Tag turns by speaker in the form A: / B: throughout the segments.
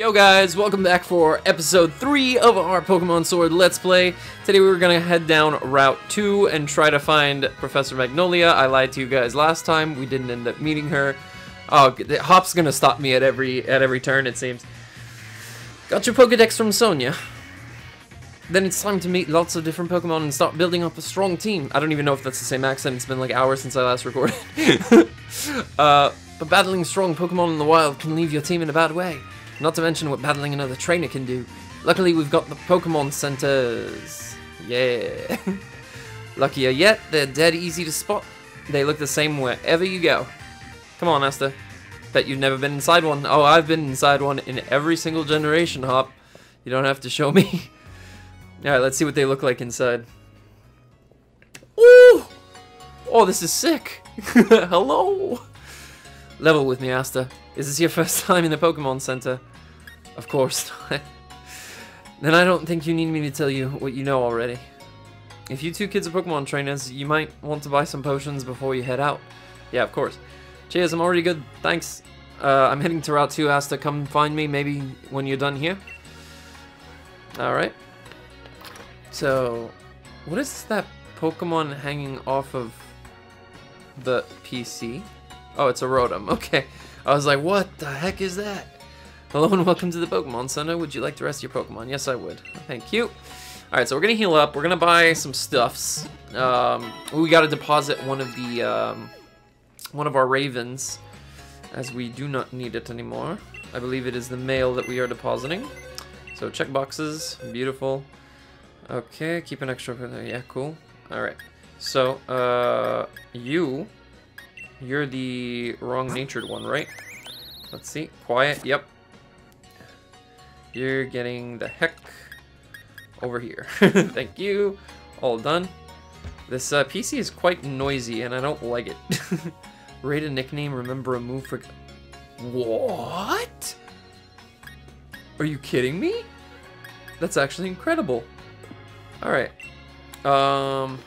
A: Yo guys, welcome back for episode 3 of our Pokemon Sword Let's Play. Today we were going to head down Route 2 and try to find Professor Magnolia. I lied to you guys last time, we didn't end up meeting her. Oh, Hop's going to stop me at every at every turn it seems. Got your Pokedex from Sonia. Then it's time to meet lots of different Pokemon and start building up a strong team. I don't even know if that's the same accent, it's been like hours since I last recorded. uh, but battling strong Pokemon in the wild can leave your team in a bad way. Not to mention what battling another trainer can do. Luckily, we've got the Pokemon centers. Yeah. Luckier yet, they're dead easy to spot. They look the same wherever you go. Come on, Aster. Bet you've never been inside one. Oh, I've been inside one in every single generation, Hop. You don't have to show me. Alright, let's see what they look like inside. Ooh! Oh, this is sick. Hello! Level with me, Aster. Is this your first time in the Pokemon Center? Of course then I don't think you need me to tell you what you know already. If you two kids are Pokemon trainers, you might want to buy some potions before you head out. Yeah, of course. Cheers, I'm already good. Thanks. Uh, I'm heading to Route 2. Aster, come find me maybe when you're done here. Alright. So, what is that Pokemon hanging off of the PC? Oh, it's a Rotom. Okay. I was like, what the heck is that? Hello and welcome to the Pokemon Center. Would you like to rest your Pokemon? Yes, I would. Thank you. Alright, so we're to heal up. We're to buy some stuffs. Um, we got to deposit one of the, um, one of our Ravens, as we do not need it anymore. I believe it is the male that we are depositing. So check boxes. Beautiful. Okay, keep an extra... Yeah, cool. Alright. So, uh, you you're the wrong-natured one, right? Let's see. Quiet. Yep. You're getting the heck over here. Thank you. All done. This uh, PC is quite noisy, and I don't like it. Rate a nickname, remember a move for... What? Are you kidding me? That's actually incredible. Alright. Um...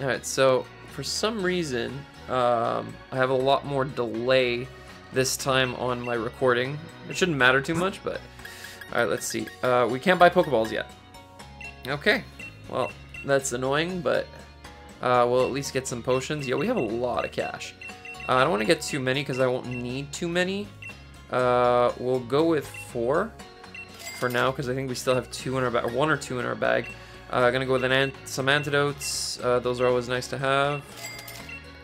A: Alright, so, for some reason, um, I have a lot more delay this time on my recording. It shouldn't matter too much, but... Alright, let's see. Uh, we can't buy Pokeballs yet. Okay. Well, that's annoying, but uh, we'll at least get some potions. Yeah, we have a lot of cash. Uh, I don't want to get too many because I won't need too many. Uh, we'll go with four for now because I think we still have two in our bag, one or two in our bag. Uh, gonna go with an some antidotes. Uh, those are always nice to have.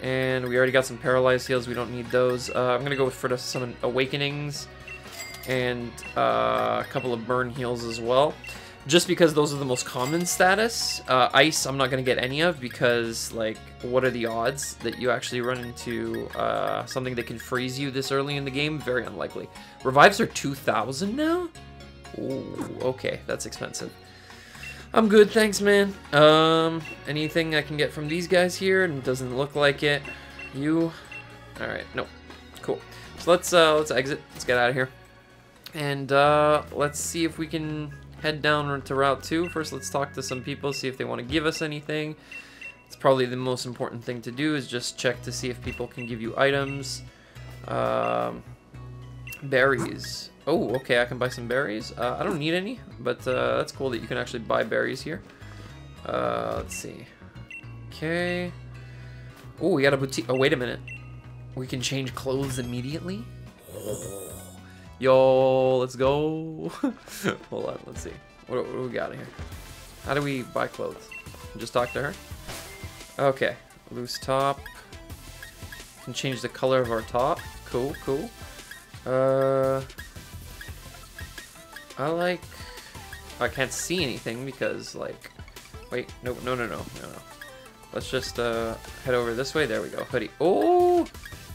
A: And we already got some paralyzed heals. We don't need those. Uh, I'm going to go with for some awakenings and uh, a couple of burn heals as well. Just because those are the most common status. Uh, ice, I'm not going to get any of because, like, what are the odds that you actually run into uh, something that can freeze you this early in the game? Very unlikely. Revives are 2,000 now? Ooh, okay, that's expensive. I'm good, thanks, man. Um, anything I can get from these guys here? And doesn't look like it. You? All right, nope. Cool. So let's uh, let's exit. Let's get out of here, and uh, let's see if we can head down to Route Two. First, let's talk to some people, see if they want to give us anything. It's probably the most important thing to do is just check to see if people can give you items. Um, berries. Oh, okay, I can buy some berries. Uh, I don't need any, but uh, that's cool that you can actually buy berries here. Uh, let's see. Okay. Oh, we got a boutique. Oh, wait a minute. We can change clothes immediately? Yo, let's go. Hold on, let's see. What, what do we got here? How do we buy clothes? Just talk to her? Okay. Loose top. Can change the color of our top. Cool, cool. Uh... I like... I can't see anything because, like... Wait, no, no, no, no, no, no. Let's just uh, head over this way. There we go. Hoodie. Oh!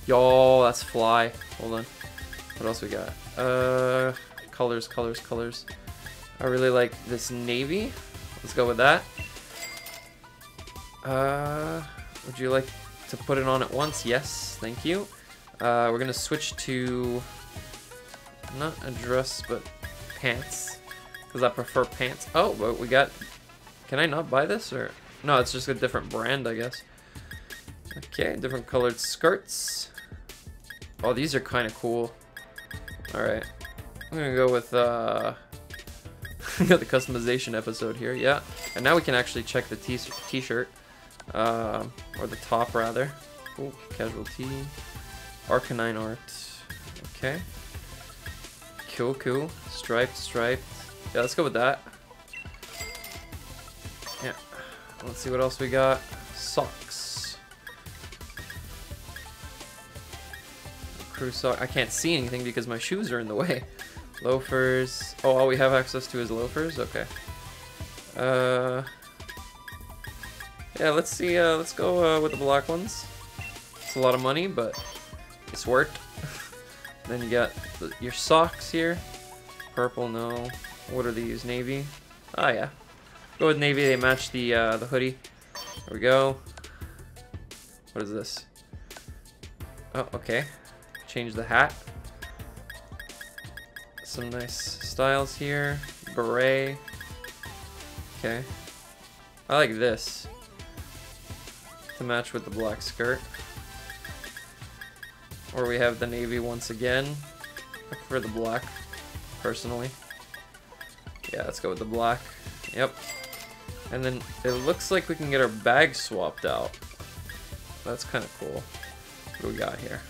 A: Yo, that's fly. Hold on. What else we got? Uh, colors, colors, colors. I really like this navy. Let's go with that. Uh, would you like to put it on at once? Yes, thank you. Uh, we're gonna switch to not a dress, but pants. Because I prefer pants. Oh, but we got... Can I not buy this? or No, it's just a different brand, I guess. Okay, different colored skirts. Oh, these are kind of cool. Alright. I'm gonna go with, uh... got the customization episode here, yeah. And now we can actually check the t-shirt. Uh, or the top, rather. Oh, casual tee. Arcanine art. Okay. Cool, cool. Striped, striped. Yeah, let's go with that. Yeah. Let's see what else we got. Socks. Crew sock. I can't see anything because my shoes are in the way. Loafers. Oh, all we have access to is loafers? Okay. Uh... Yeah, let's see, uh, let's go uh, with the black ones. It's a lot of money, but it's worth. Then you got the, your socks here. Purple, no. What are these? Navy? Oh, yeah. Go with navy. They match the uh, the hoodie. There we go. What is this? Oh, okay. Change the hat. Some nice styles here. Beret. Okay. I like this. To match with the black skirt. Or we have the navy once again. I prefer the black, personally. Yeah, let's go with the black. Yep. And then it looks like we can get our bag swapped out. That's kind of cool. What do we got here?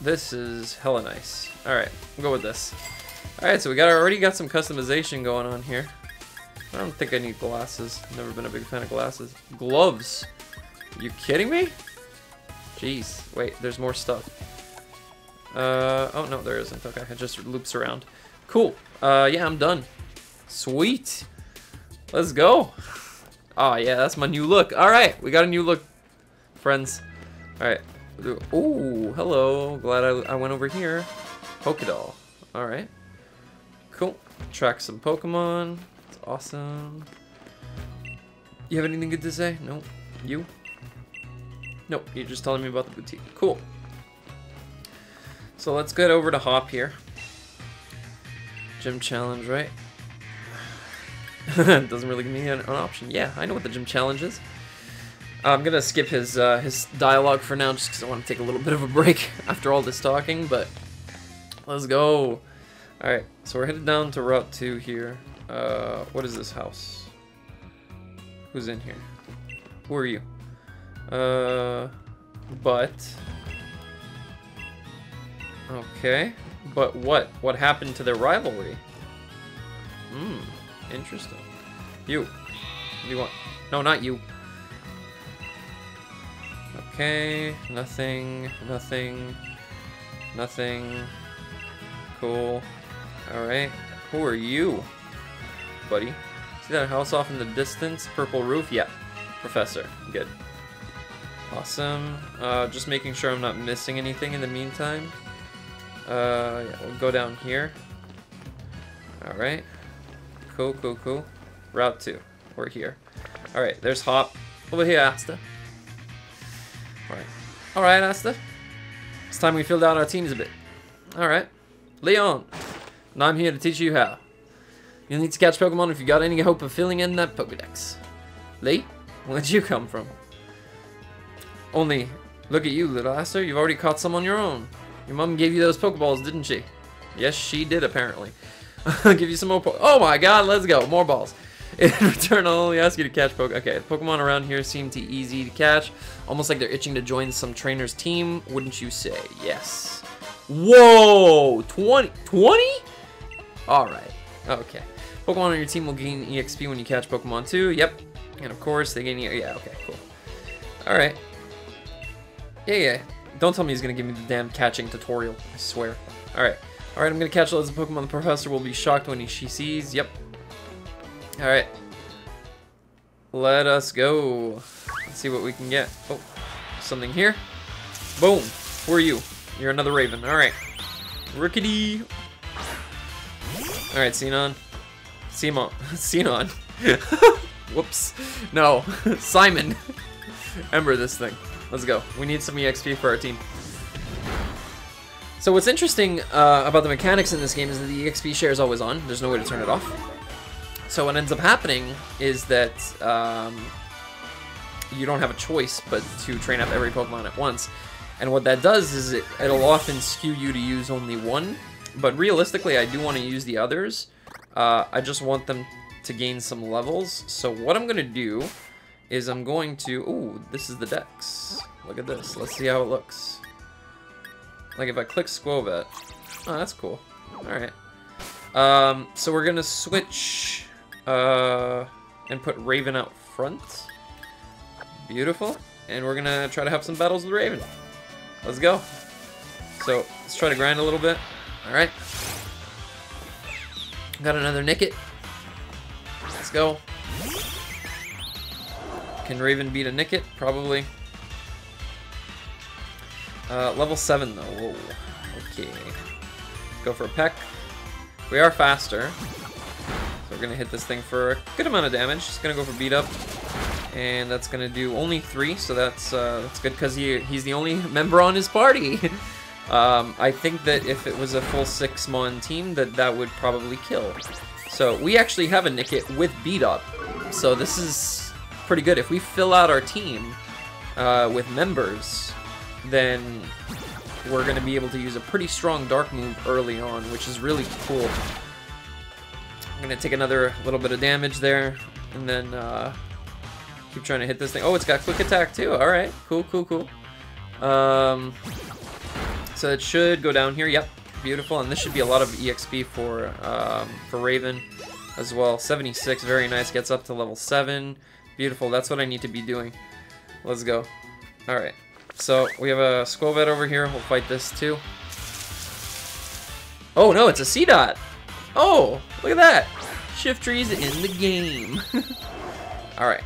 A: This is hella nice. Alright, we'll go with this. Alright, so we got already got some customization going on here. I don't think I need glasses. Never been a big fan of glasses. Gloves. Are you kidding me? Jeez. Wait, there's more stuff. Uh, oh, no, there isn't. Okay, it just loops around. Cool. Uh, yeah, I'm done. Sweet. Let's go. Oh, yeah, that's my new look. All right, we got a new look, friends. All right. Oh, hello. Glad I, I went over here. Pokédoll. All right. Cool. Track some Pokemon. It's awesome. You have anything good to say? No. You? Nope, you're just telling me about the boutique. Cool. So let's get over to Hop here. Gym challenge, right? Doesn't really give me an, an, option. Yeah, I know what the gym challenge is. I'm gonna skip his uh, his dialogue for now, just because I want to take a little bit of a break after all this talking. But let's go. All right, so we're headed down to Route Two here. Uh, what is this house? Who's in here? Who are you? Uh, but... Okay. But what? What happened to their rivalry? Hmm. Interesting. You. You want... No, not you. Okay. Nothing. Nothing. Nothing. Cool. Alright. Who are you, buddy? See that house off in the distance? Purple roof? Yeah. Professor. Good. Awesome. Uh, just making sure I'm not missing anything in the meantime. Uh, yeah, we'll go down here. Alright. Cool, cool, cool. Route 2. We're here. Alright, there's Hop. Over here, Aster. Alright. Alright, Aster. It's time we filled out our teams a bit. Alright. Leon. Now I'm here to teach you how. You'll need to catch Pokemon if you got any hope of filling in that Pokedex. Lee, where'd you come from? Only, look at you, little Aster. You've already caught some on your own. Your mom gave you those Pokeballs, didn't she? Yes, she did, apparently. I'll give you some more Oh my god, let's go. More balls. In return, I'll only ask you to catch Pokemon. Okay, the Pokemon around here seem too easy to catch. Almost like they're itching to join some trainer's team, wouldn't you say? Yes. Whoa! 20? 20? Alright. Okay. Pokemon on your team will gain EXP when you catch Pokemon too. Yep. And of course, they gain... E yeah, okay, cool. Alright. Yeah, yeah. Don't tell me he's gonna give me the damn catching tutorial. I swear. Alright. Alright, I'm gonna catch loads of Pokemon. The professor will be shocked when he, she sees. Yep. Alright. Let us go. Let's see what we can get. Oh, something here. Boom. Who are you? You're another Raven. Alright. Rickety. Alright, Xenon. Simon. Xenon. Whoops. No. Simon. Ember this thing. Let's go. We need some EXP for our team. So what's interesting uh, about the mechanics in this game is that the EXP share is always on. There's no way to turn it off. So what ends up happening is that um, you don't have a choice but to train up every Pokemon at once. And what that does is it, it'll often skew you to use only one, but realistically I do want to use the others. Uh, I just want them to gain some levels. So what I'm going to do is I'm going to... Ooh, this is the dex. Look at this. Let's see how it looks. Like if I click Skwovet. Oh, that's cool. Alright. Um, so we're going to switch uh, and put Raven out front. Beautiful. And we're going to try to have some battles with Raven. Let's go. So let's try to grind a little bit. Alright. Got another Nickit. Let's go. Can Raven beat a Nickit? Probably. Uh, level 7 though. Whoa. Okay. Go for a peck. We are faster. So we're gonna hit this thing for a good amount of damage. Just gonna go for beat up. And that's gonna do only three, so that's uh, that's good because he he's the only member on his party. um, I think that if it was a full six mon team, that that would probably kill. So we actually have a Nickit with beat up. So this is pretty good. If we fill out our team uh, with members, then we're going to be able to use a pretty strong dark move early on, which is really cool. I'm going to take another little bit of damage there, and then uh, keep trying to hit this thing. Oh, it's got quick attack too. All right, cool, cool, cool. Um, so it should go down here. Yep, beautiful. And this should be a lot of EXP for um, for Raven as well. 76, very nice. Gets up to level 7. Beautiful. That's what I need to be doing. Let's go. All right. So we have a Skwovet over here. We'll fight this too. Oh no, it's a Seedot. Oh, look at that. Shiftry's in the game. Alright.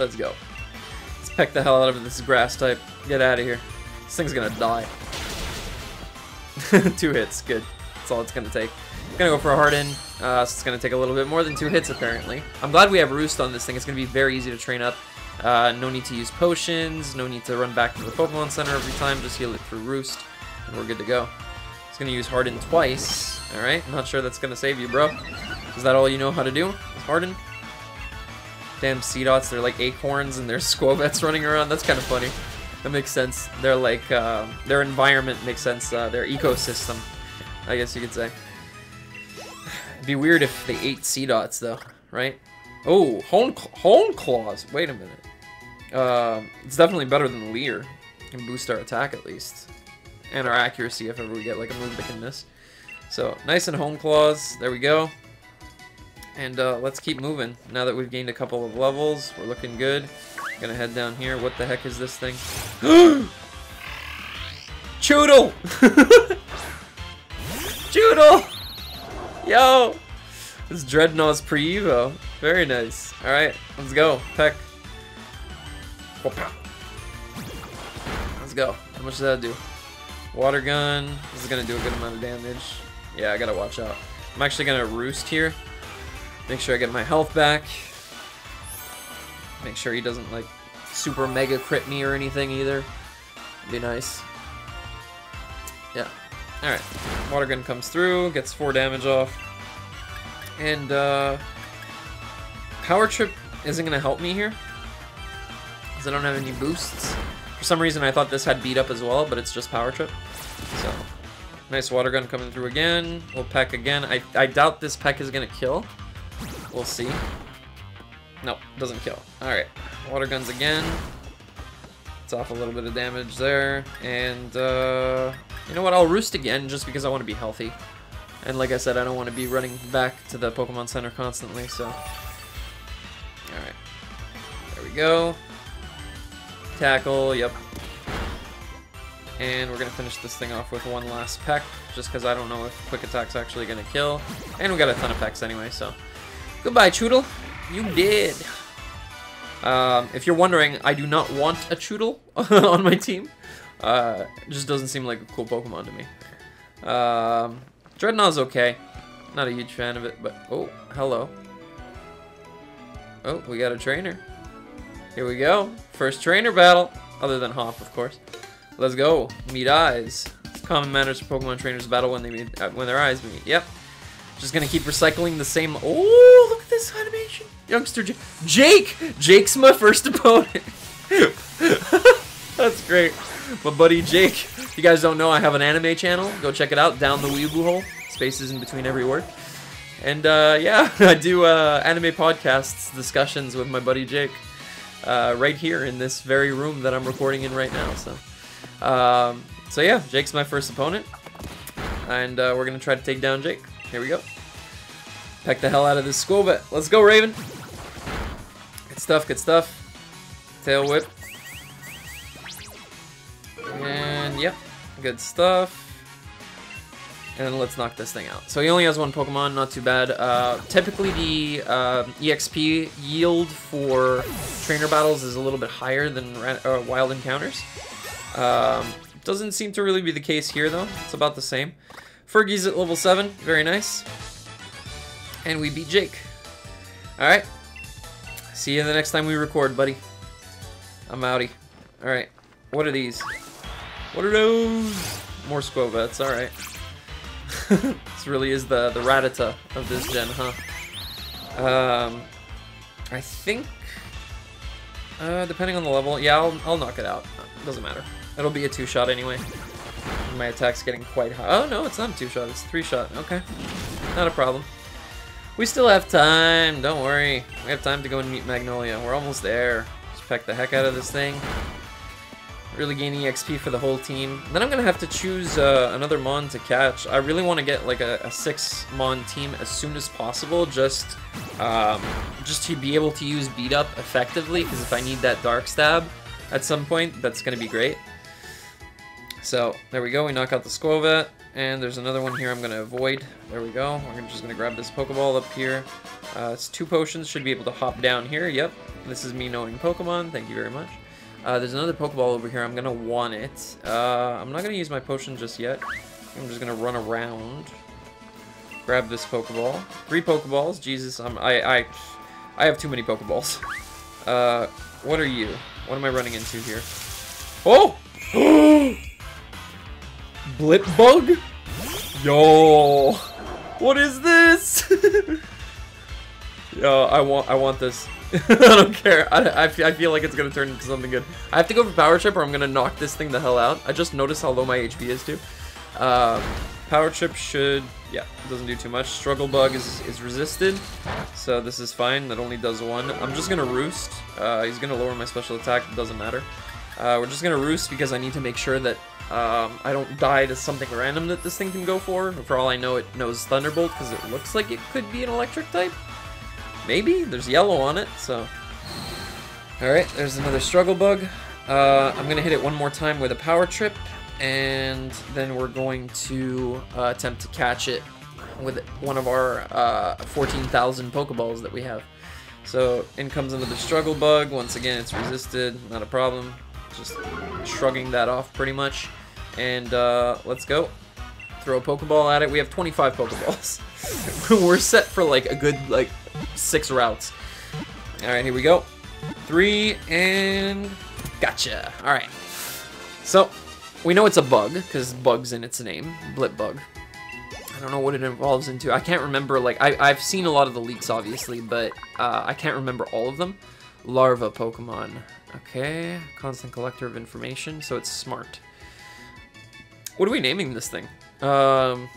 A: Let's go. Let's peck the hell out of this grass type. Get out of here. This thing's gonna die. two hits, good. That's all it's gonna take. Gonna go for a Harden. Uh, so it's gonna take a little bit more than two hits apparently. I'm glad we have Roost on this thing. It's gonna be very easy to train up. Uh, no need to use potions, no need to run back to the Pokemon Center every time, just heal it through Roost, and we're good to go. It's gonna use Harden twice, alright? Not sure that's gonna save you, bro. Is that all you know how to do? Harden? Damn Seedots, they're like acorns and there's Skwovets running around. That's kind of funny. That makes sense. They're like, uh, their environment makes sense. Uh, their ecosystem, I guess you could say. It'd be weird if they ate Seedots, though, right? Oh, Hone, Hone Claws. Wait a minute. Uh, it's definitely better than Leer. Can boost our attack at least. And our accuracy if ever we get like a move that can miss. So, nice and Hone Claws. There we go. And uh, let's keep moving. Now that we've gained a couple of levels, we're looking good. Gonna head down here. What the heck is this thing? Chewtle! Chewtle! Yo! This Drednaw's pre-evo. Very nice. Alright, let's go. Peck. Let's go. How much does that do? Water gun. This is gonna do a good amount of damage. Yeah, I gotta watch out. I'm actually gonna roost here. Make sure I get my health back. Make sure he doesn't like super mega crit me or anything either. Be nice. Yeah. Alright. Water gun comes through, gets four damage off. And uh Power Trip isn't gonna help me here. Because I don't have any boosts. For some reason I thought this had beat up as well, but it's just Power Trip. So nice water gun coming through again. We'll peck again. I, I doubt this peck is gonna kill. We'll see. Nope, doesn't kill. Alright. Water guns again. It's off a little bit of damage there. And uh you know what, I'll roost again just because I want to be healthy. And like I said, I don't want to be running back to the Pokemon Center constantly, so... Alright. There we go. Tackle, yep. And we're going to finish this thing off with one last peck, just because I don't know if Quick Attack's actually going to kill. And we got a ton of pecks anyway, so... Goodbye, Chewtle. You did. Um, if you're wondering, I do not want a Chewtle on my team. Uh, it just doesn't seem like a cool Pokemon to me. Um, Drednaw's okay. Not a huge fan of it, but... Oh, hello. Oh, we got a trainer. Here we go. First trainer battle. Other than Hop, of course. Let's go. Meet eyes. It's common manners for Pokemon trainers battle when they meet, uh, when their eyes meet. Yep. Just gonna keep recycling the same. Oh, look at this animation. Youngster J Jake. Jake's my first opponent. That's great. My buddy Jake. If you guys don't know, I have an anime channel. Go check it out. Down the weeaboo hole. Spaces in between every word. And uh, yeah, I do uh, anime podcasts, discussions with my buddy Jake. Uh, right here in this very room that I'm recording in right now. So, um, so yeah, Jake's my first opponent, and uh, we're gonna try to take down Jake. Here we go. Peck the hell out of this school, but let's go, Raven. Good stuff, good stuff. Tail whip. And yep, good stuff. And let's knock this thing out. So he only has one Pokemon, not too bad. Uh, typically the uh, EXP yield for trainer battles is a little bit higher than uh, wild encounters. Um, doesn't seem to really be the case here though. It's about the same. Fergie's at level 7, very nice. And we beat Jake. Alright. See you the next time we record, buddy. I'm outie. Alright. What are these? What are those? More Skwovet's, alright. this really is the, the Rattata of this gen, huh? Um, I think, uh, depending on the level, yeah, I'll, I'll knock it out. Doesn't matter. It'll be a two-shot anyway. My attack's getting quite high. Oh, no, it's not a two-shot. It's three-shot. Okay. Not a problem. We still have time. Don't worry. We have time to go and meet Magnolia. We're almost there. Just peck the heck out of this thing really gain EXP for the whole team. Then I'm going to have to choose uh, another Mon to catch. I really want to get like a, a, six Mon team as soon as possible, just um, just to be able to use Beat Up effectively, because if I need that Dark Stab at some point, that's going to be great. So, there we go, we knock out the Skwovet, and there's another one here I'm going to avoid. There we go, we're just going to grab this Pokeball up here. Uh, it's two potions, should be able to hop down here, yep. This is me knowing Pokemon, thank you very much. Uh, there's another Pokeball over here. I'm going to want it. Uh, I'm not going to use my potion just yet. I'm just going to run around. Grab this Pokeball. Three Pokeballs. Jesus, I'm, I, I, I have too many Pokeballs. Uh, what are you? What am I running into here? Oh! Blip Bug? Yo! What is this? Yo, I want, I want this. I don't care. I, I, I, feel like it's to turn into something good. I have to go for Power Trip or I'm to knock this thing the hell out. I just noticed how low my HP is too. Um, power Trip should, yeah, doesn't do too much. Struggle Bug is, is resisted, so this is fine. That only does one. I'm just to Roost. Uh, he's to lower my special attack. It doesn't matter. Uh, we're just to Roost because I need to make sure that um, I don't die to something random that this thing can go for. For all I know, it knows Thunderbolt because it looks like it could be an electric type. Maybe? There's yellow on it, so... Alright, there's another Struggle Bug. Uh, I'm to hit it one more time with a Power Trip, and then we're going to uh, attempt to catch it with one of our uh, 14,000 Pokeballs that we have. So, in comes another Struggle Bug. Once again, it's resisted. Not a problem. Just shrugging that off pretty much. And uh, let's go. Throw a Pokeball at it. We have 25 Pokeballs. we're set for like a good like six routes. Alright, here we go. Three, and gotcha. Alright. So, we know it's a bug, because bug's in its name. Blip bug. I don't know what it evolves into. I can't remember, like, I, have seen a lot of the leaks, obviously, but uh, I can't remember all of them. Larva Pokemon. Okay, constant collector of information, so it's smart. What are we naming this thing? Um,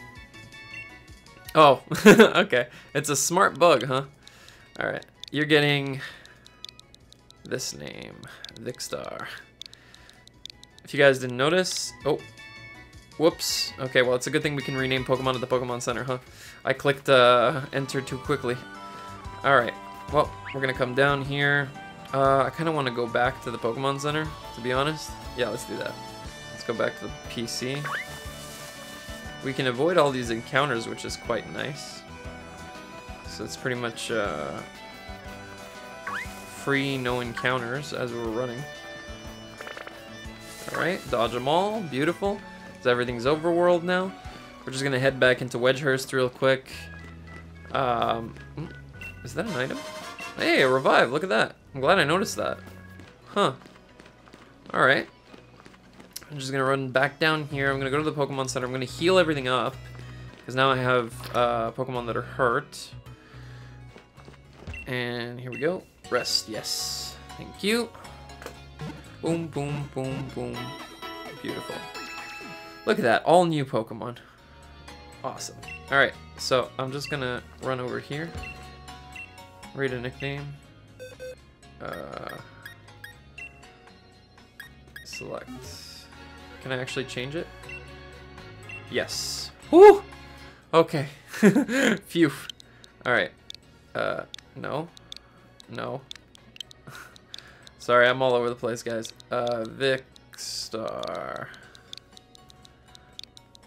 A: Oh, okay. It's a smart bug, huh? Alright. You're getting this name, Vikkstar. If you guys didn't notice... Oh. Whoops. Okay, well, it's a good thing we can rename Pokemon at the Pokemon Center, huh? I clicked uh, enter too quickly. Alright. Well, we're to come down here. Uh, I kind of want to go back to the Pokemon Center, to be honest. Yeah, let's do that. Let's go back to the PC. We can avoid all these encounters, which is quite nice. So it's pretty much uh, free, no encounters as we're running. Alright, dodge them all. Beautiful. So everything's overworld now. We're just going to head back into Wedgehurst real quick. Um, hmm, is that an item? Hey, a revive. Look at that. I'm glad I noticed that. Huh. Alright. I'm just gonna run back down here. I'm gonna go to the Pokemon Center. I'm gonna heal everything up. Because now I have uh, Pokemon that are hurt. And here we go. Rest, yes. Thank you. Boom, boom, boom, boom. Beautiful. Look at that, all new Pokemon. Awesome. Alright, so I'm just gonna run over here. Read a nickname. Uh, select. Can I actually change it? Yes. Woo! Okay. Phew. Alright. Uh, no. No. Sorry, I'm all over the place, guys. Uh, Vikkstar.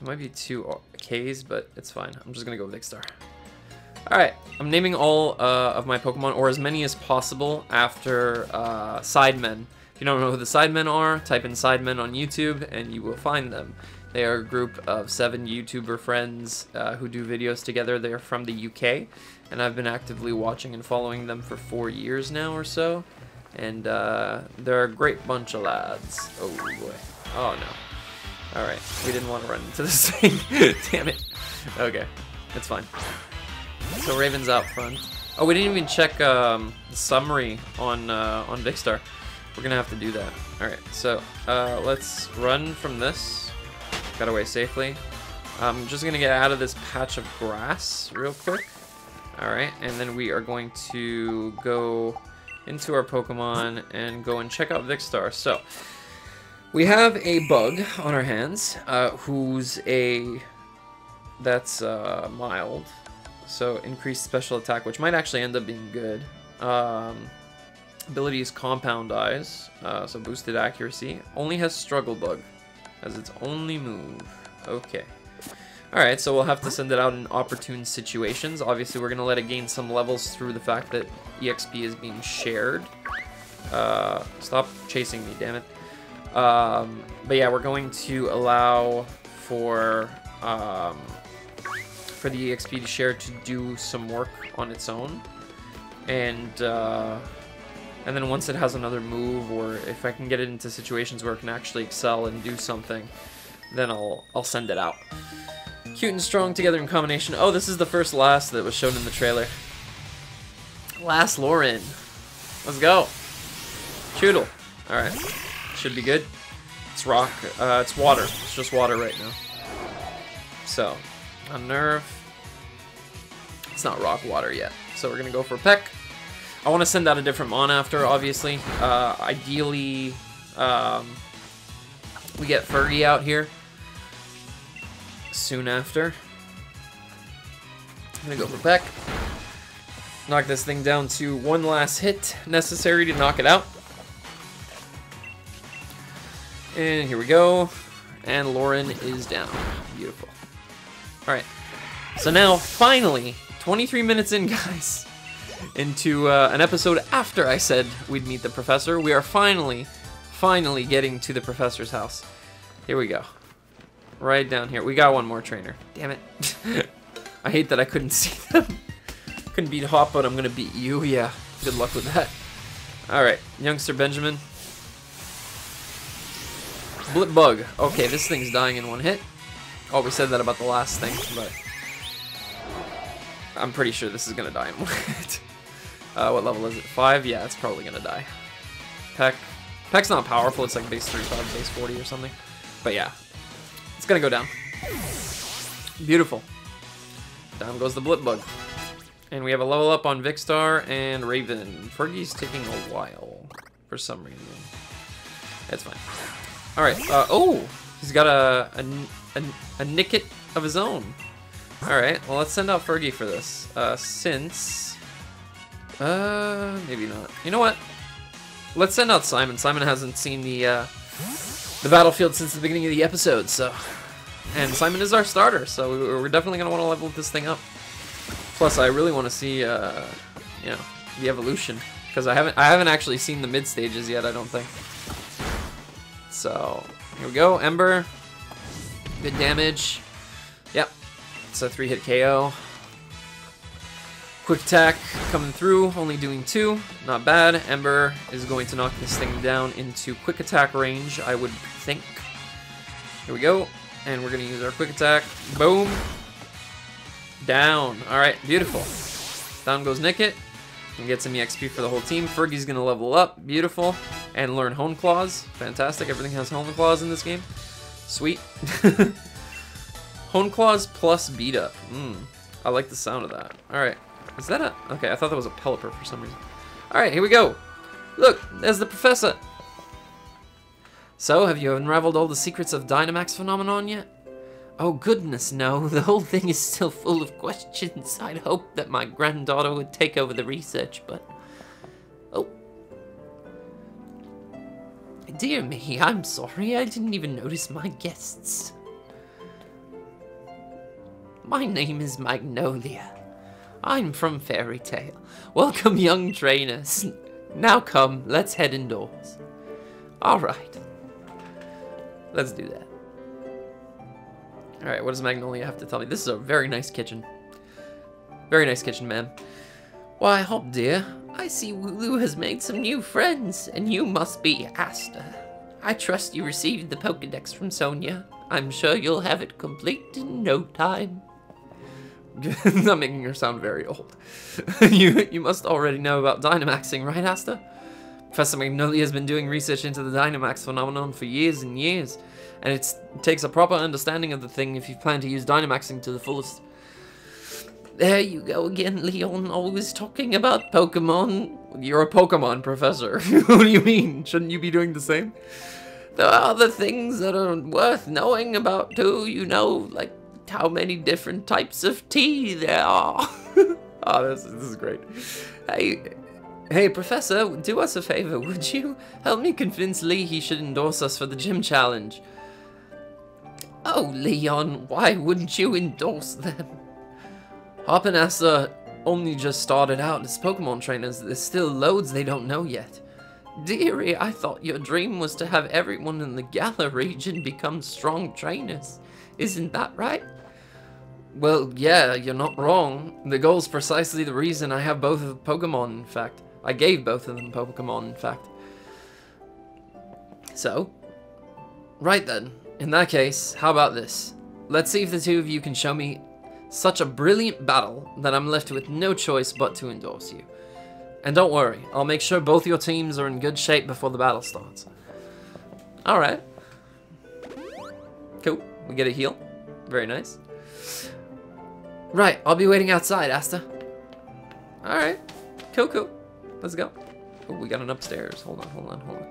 A: It might be two K's, but it's fine. I'm just gonna go Vikkstar. Alright, I'm naming all uh, of my Pokemon, or as many as possible, after uh, Sidemen. If you don't know who the Sidemen are, type in Sidemen on YouTube, and you will find them. They are a group of seven YouTuber friends uh, who do videos together. They're from the UK, and I've been actively watching and following them for four years now or so. And uh, they're a great bunch of lads. Oh boy. Oh no. Alright, we didn't want to run into this thing. Damn it. Okay, it's fine. So Raven's out front. Oh, we didn't even check um, the summary on uh, on Vikkstar. We're gonna have to do that. All right, so uh, let's run from this. Got away safely. I'm just gonna get out of this patch of grass real quick. All right, and then we are going to go into our Pokemon and go and check out Vikkstar. So we have a bug on our hands, uh, who's a that's uh, mild. So increased special attack, which might actually end up being good. Um, ability is Compound Eyes, uh, so boosted accuracy. Only has Struggle Bug as its only move. Okay. Alright, so we'll have to send it out in opportune situations. Obviously, we're going to let it gain some levels through the fact that EXP is being shared. Uh, stop chasing me, damn it. Um, but yeah, we're going to allow for... Um, for the EXP to share to do some work on its own. And uh, and then once it has another move, or if I can get it into situations where it can actually excel and do something, then I'll I'll send it out. Cute and strong together in combination. Oh, this is the first last that was shown in the trailer. Last Lauren. Let's go. Chewtle. Alright. Should be good. It's rock. Uh, it's water. It's just water right now. So, a nerf. It's not rock water yet. So we're going to go for Peck. I want to send out a different Mon after, obviously. Uh, ideally, um, we get Fergie out here soon after. I'm going to go for Peck. Knock this thing down to one last hit necessary to knock it out. And here we go. And Lauren is down. Beautiful. Alright. So now, finally, 23 minutes in, guys, into uh, an episode after I said we'd meet the professor, we are finally, finally getting to the professor's house. Here we go. Right down here. We got one more trainer. Damn it. I hate that I couldn't see them. couldn't beat Hop, but I'm going to beat you. Yeah, good luck with that. Alright, youngster Benjamin. Blipbug. Okay, this thing's dying in one hit. Oh, we said that about the last thing, but... I'm pretty sure this is gonna die in one. Uh, what level is it? 5? Yeah, it's probably gonna die. Peck. Peck's not powerful, it's like base 35, base 40 or something. But yeah, it's gonna go down. Beautiful. Down goes the Blipbug. And we have a level up on Vikkstar and Raven. Fergie's taking a while for some reason. It's fine. Alright, uh, oh! He's got a, a, a, a Nickit of his own. Alright, well let's send out Fergie for this. Uh, since... Uh, maybe not. You know what? Let's send out Simon. Simon hasn't seen the, uh, the battlefield since the beginning of the episode, so... And Simon is our starter, so we're definitely going to want to level this thing up. Plus, I really want to see, uh, you know, the evolution. Because I haven't, I haven't actually seen the mid stages yet, I don't think. So, here we go. Ember. Good damage. Yep. It's a three-hit KO. Quick attack coming through, only doing two. Not bad. Ember is going to knock this thing down into quick attack range, I would think. Here we go. And we're going to use our quick attack. Boom. Down. Alright, beautiful. Down goes Nickit. And get some EXP for the whole team. Fergie's going to level up. Beautiful. and learn Hone Claws. Fantastic, everything has Hone Claws in this game. Sweet. Hone Claws plus beat up. Mm, I like the sound of that. Alright, is that a... Okay, I thought that was a Pelipper for some reason. Alright, here we go. Look, there's the professor. So, have you unraveled all the secrets of Dynamax phenomenon yet? Oh goodness, no. The whole thing is still full of questions. I'd hoped that my granddaughter would take over the research, but... Oh. Dear me, I'm sorry. I didn't even notice my guests. My name is Magnolia. I'm from Fairy Tale. Welcome, young trainers. Now come, let's head indoors. Alright. Let's do that. Alright, what does Magnolia have to tell me? This is a very nice kitchen. Very nice kitchen, ma'am. Why, Hop dear, I see Wooloo has made some new friends, and you must be Aster. Uh, I trust you received the Pokedex from Sonia. I'm sure you'll have it complete in no time. Not making her sound very old. you you must already know about Dynamaxing, right, Aster? Professor Magnolia has been doing research into the Dynamax phenomenon for years and years, and it takes a proper understanding of the thing if you plan to use Dynamaxing to the fullest. There you go again, Leon, always talking about Pokemon. You're a Pokemon professor. what do you mean? Shouldn't you be doing the same? There are other things that are worth knowing about too, you know, like how many different types of tea there are. oh, this, this is great. Hey, hey, Professor, do us a favor, would you? Help me convince Lee he should endorse us for the gym challenge. Oh, Leon, why wouldn't you endorse them? Asa only just started out as Pokemon trainers. There's still loads they don't know yet. Dearie, I thought your dream was to have everyone in the Galar region become strong trainers. Isn't that right? Well, yeah, you're not wrong. The goal's precisely the reason I have both of the Pokemon, in fact. I gave both of them Pokemon, in fact. So? Right then. In that case, how about this? Let's see if the two of you can show me such a brilliant battle that I'm left with no choice but to endorse you. And don't worry, I'll make sure both your teams are in good shape before the battle starts. Alright. Cool. We get a heal. Very nice. Right, I'll be waiting outside, Aster. Alright. Cool, cool. Let's go. Oh, we got an upstairs. Hold on, hold on, hold on.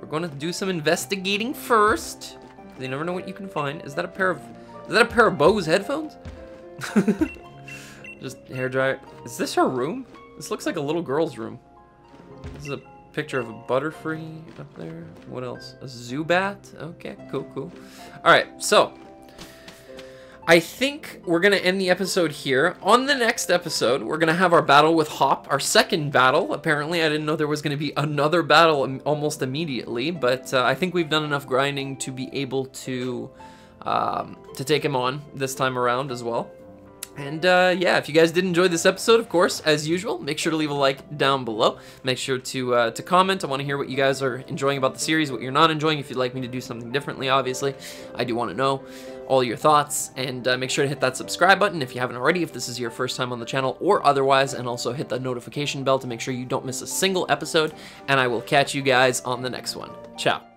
A: We're going to do some investigating first. You never know what you can find. Is that a pair of... Is that a pair of Bose headphones? Just hair dryer. Is this her room? This looks like a little girl's room. This is a picture of a Butterfree up there. What else? A Zubat? Okay, cool, cool. All right, so I think we're going to end the episode here. On the next episode, we're going to have our battle with Hop, our second battle. Apparently, I didn't know there was going to be another battle almost immediately, but uh, I think we've done enough grinding to be able to um, to take him on this time around as well. And uh, yeah, if you guys did enjoy this episode, of course, as usual, make sure to leave a like down below. Make sure to uh, to comment. I want to hear what you guys are enjoying about the series, what you're not enjoying. If you'd like me to do something differently, obviously, I do want to know all your thoughts. And uh, make sure to hit that subscribe button if you haven't already, if this is your first time on the channel or otherwise. And also hit the notification bell to make sure you don't miss a single episode. And I will catch you guys on the next one. Ciao.